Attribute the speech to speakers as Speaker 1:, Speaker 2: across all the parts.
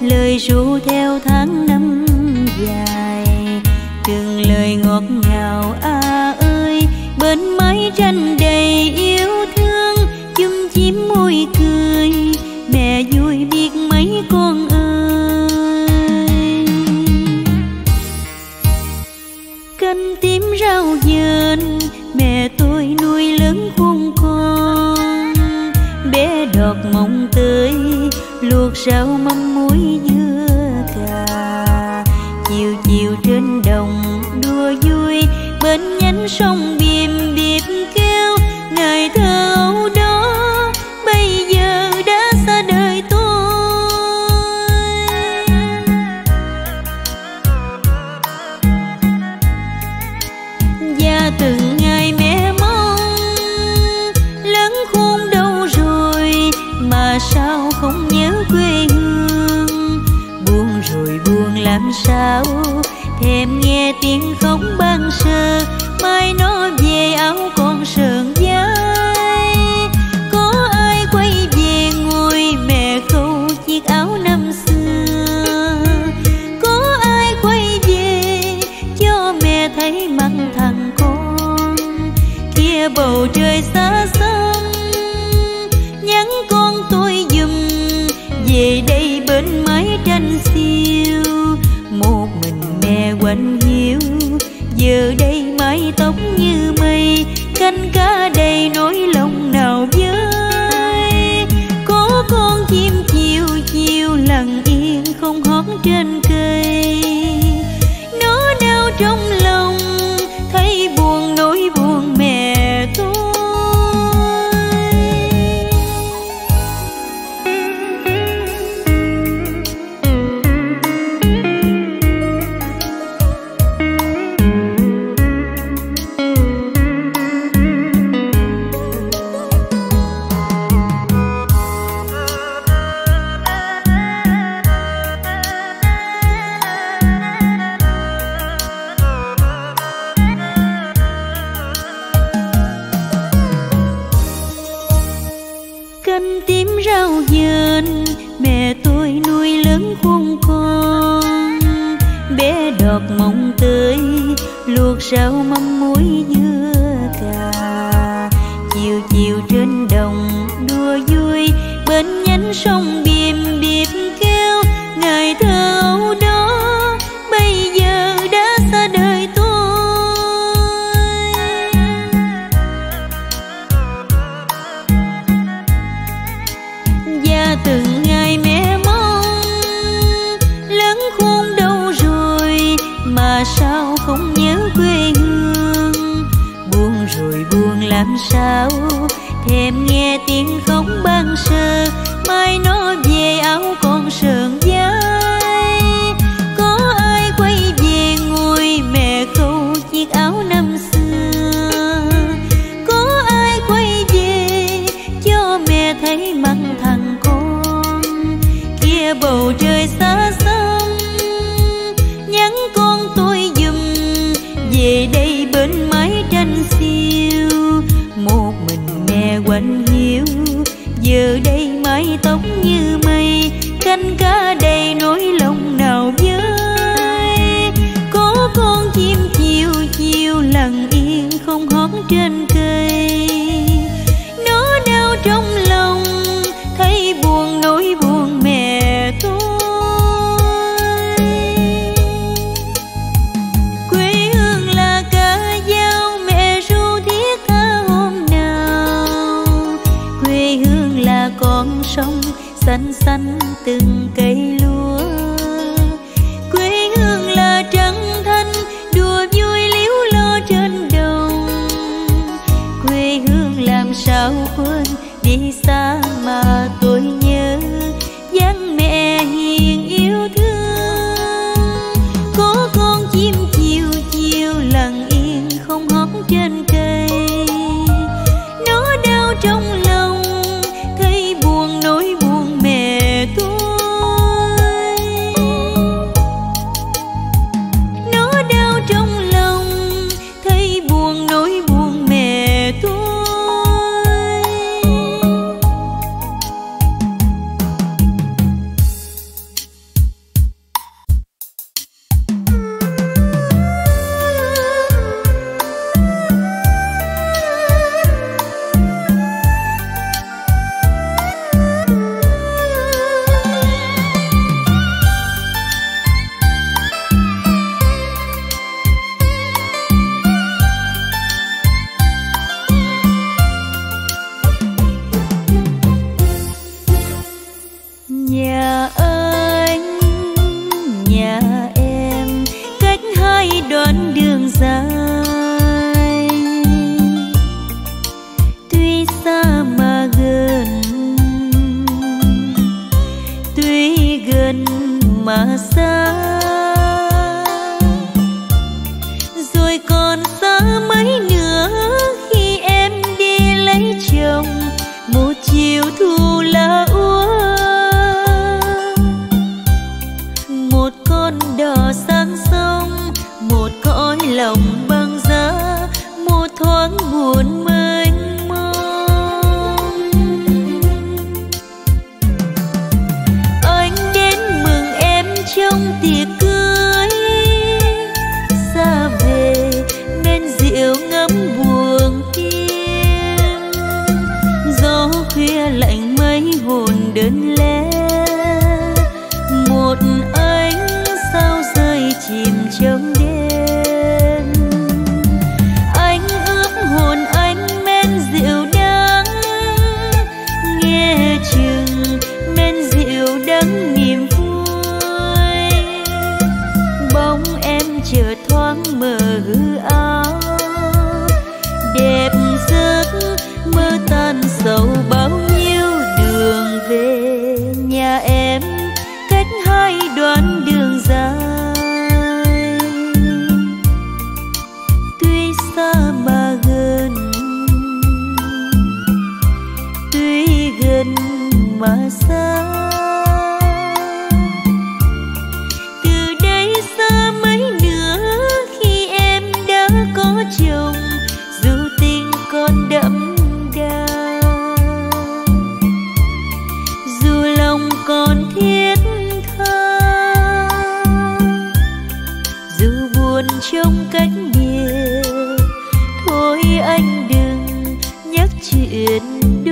Speaker 1: lời ru theo tháng năm dài từng lời ngọt ngào đọt mộng tươi luộc rau mắm muối dưa cà nghe tiếng khóc ban sơ mai nó về áo con sơ. canh cánh gần mà xa hai đoạn đường dài. Tuy xa mà gần tuy gần mà xa. tình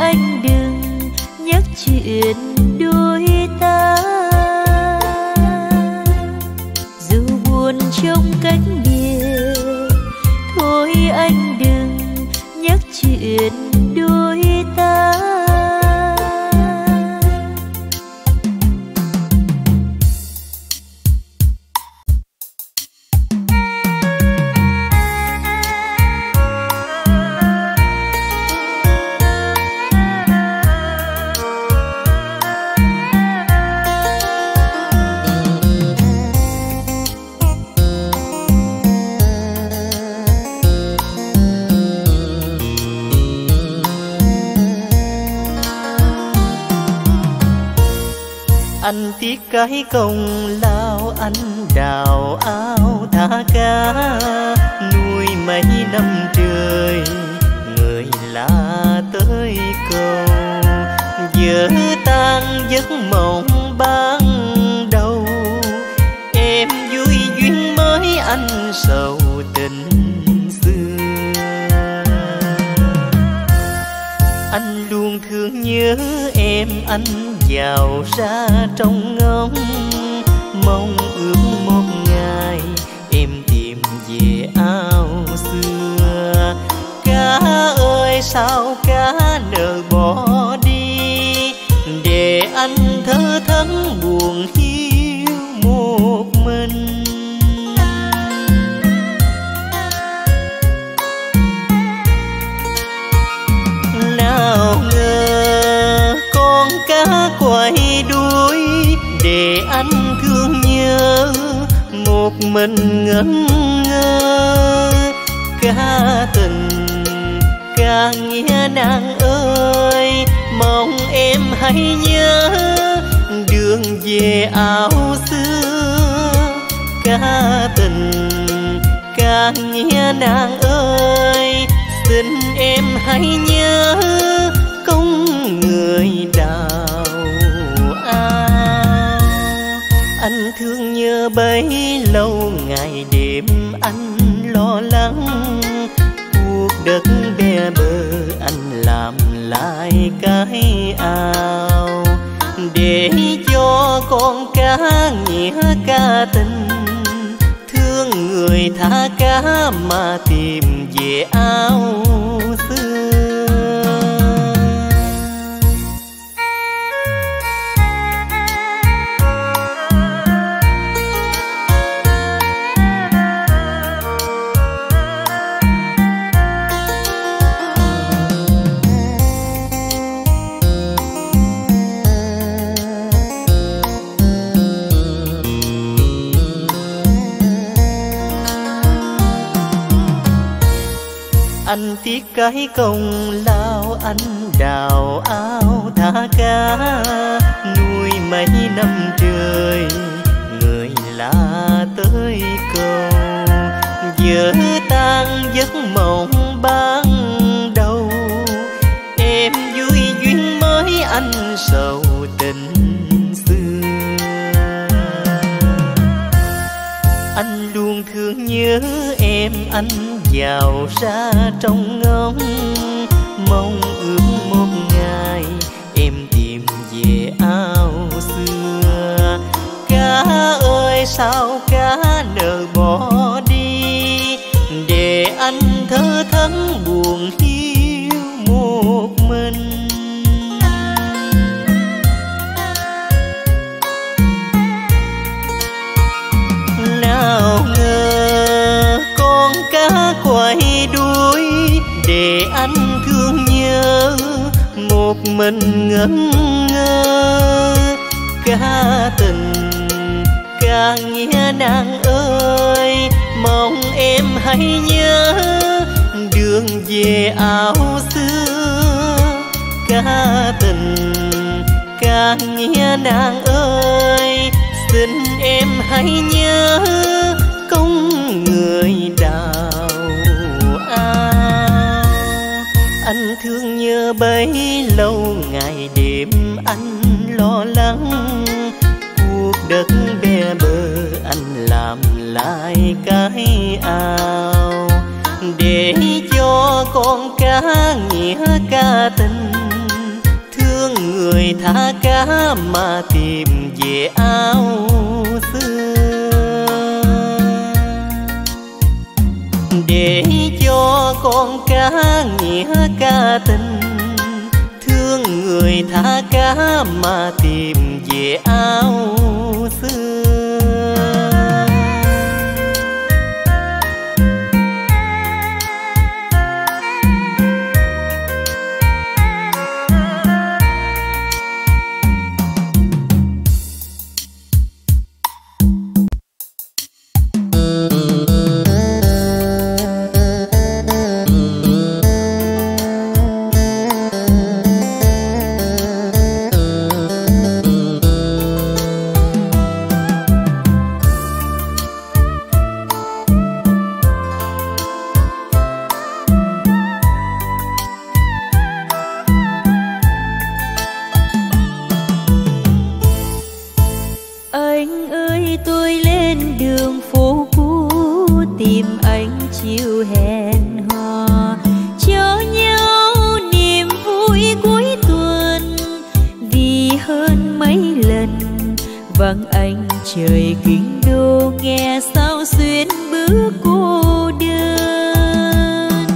Speaker 1: anh đừng nhắc chuyện đôi ta. Dù buồn trong cánh biệt thôi anh đừng nhắc chuyện
Speaker 2: cái công lao anh đào ao thả cá nuôi mấy năm trời, người lạ tới cầu giờ tan giấc mộng ban đầu, em vui duyên mới anh sầu tình xưa. Anh luôn thương nhớ em anh giàu ra trong ngóng. Mong ước một ngày em tìm về ao xưa. Cá ơi, sao cá nỡ bỏ đi? Để anh thơ thẫn buồn một mình ngẩn ngơ. Ca tình, ca nghĩa nàng ơi, mong em hãy nhớ đường về áo xưa. Ca tình, ca nghĩa nàng ơi, xin em hãy nhớ công người đào anh thương nhớ bấy lâu, ngày đêm anh lo lắng. Cuộc đất bè bờ anh làm lại cái ao. Để cho con cá nghĩa ca tình, thương người tha cá mà tìm về ao. Xưa anh tiếc cái công lao anh đào ao thả cá nuôi mấy năm trời, người lạ tới cầu giờ tan giấc mộng ban đầu, em vui duyên mới anh sầu tình xưa. Anh luôn thương nhớ em anh vào ra trong ngóng mong ước mình ngẩn ngơ. Ca tình, ca nghĩa nàng ơi, mong em hãy nhớ đường về áo xưa. Ca tình, ca nghĩa nàng ơi, xin em hãy nhớ công người đã anh thương nhớ bấy lâu ngày đêm anh lo lắng. Cuộc đất be bờ anh làm lại cái ao. Để cho con cá nghĩa ca tình, thương người tha cá mà tìm về ao. Con cá nghĩa ca tình. Thương người tha cá mà tìm về ao xưa.
Speaker 1: Anh trời kinh đô nghe sao xuyên bước cô đơn.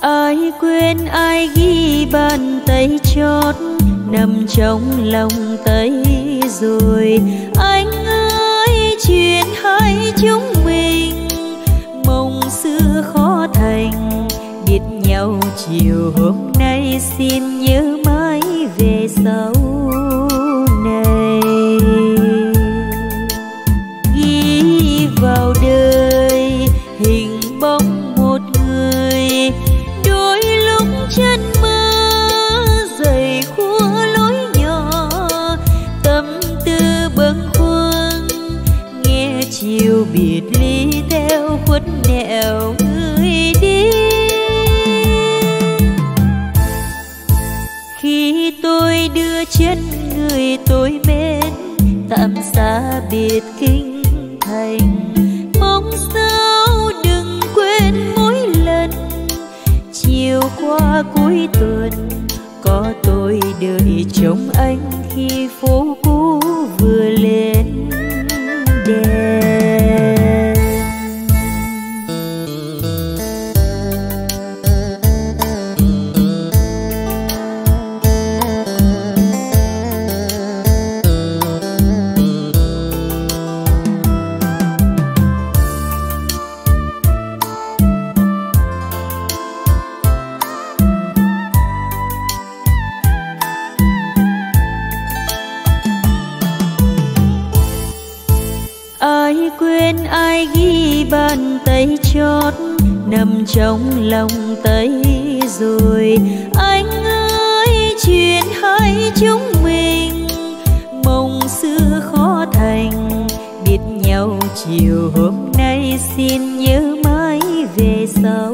Speaker 1: Ai quên, ai ghi bàn tay chót, nằm trong lòng tay rồi. Anh ơi, chuyện hai chúng mình mộng xưa khó thành. Biết nhau chiều hôm nay, xin nhớ mãi về sau. Rồi. Anh ơi, chuyện hai chúng mình. Mộng xưa khó thành, biết nhau chiều hôm nay xin nhớ mãi về sau.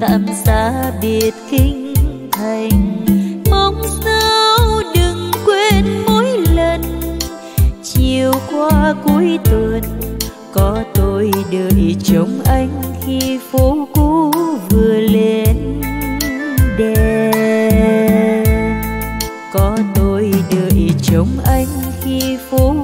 Speaker 1: Tạm xa biệt kinh thành. Mong sao đừng quên mỗi lần. Chiều qua cuối tuần, có tôi đợi trông anh khi phố cũ vừa lên đèn. Có tôi đợi trông anh khi phố